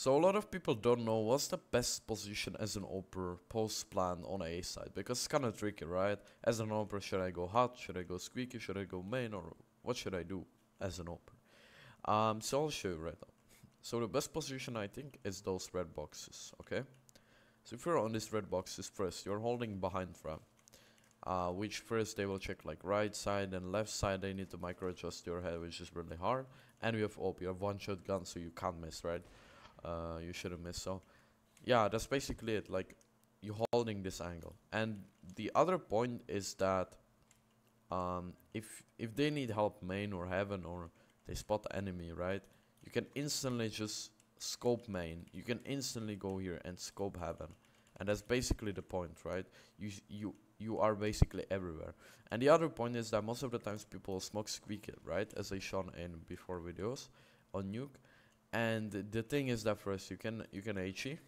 So a lot of people don't know what's the best position as an AWPer post plan on A side because it's kind of tricky, right? As an AWPer, should I go hot? Should I go squeaky? Should I go main? Or what should I do as an AWPer? Um, so I'll show you right now. So the best position I think is those red boxes, okay? So if you're on these red boxes first, you're holding behind frame. Uh, which first they will check like right side and left side they need to micro adjust your head which is really hard and we have AWP you have one shot gun so you can't miss right uh, you shouldn't miss so yeah that's basically it like you're holding this angle. And the other point is that um, if if they need help main or heaven or they spot the enemy right you can instantly just scope main. You can instantly go here and scope heaven. And that's basically the point right? You you you are basically everywhere. And the other point is that most of the times people smoke squeaky right as i shown in before videos on nuke and the thing is that first you can you can HE,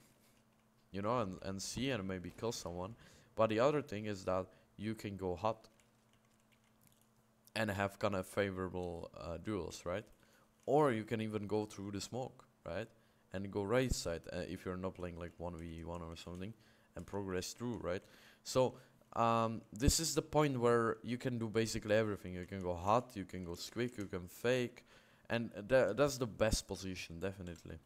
you know, and and see and maybe kill someone. But the other thing is that you can go hot and have kind of favorable uh, duels, right? Or you can even go through the smoke, right? And go right side uh, if you're not playing like 1v1 or something and progress through, right? So um, this is the point where you can do basically everything. You can go hot, you can go squeak, you can fake, and uh, th that's the best position, definitely.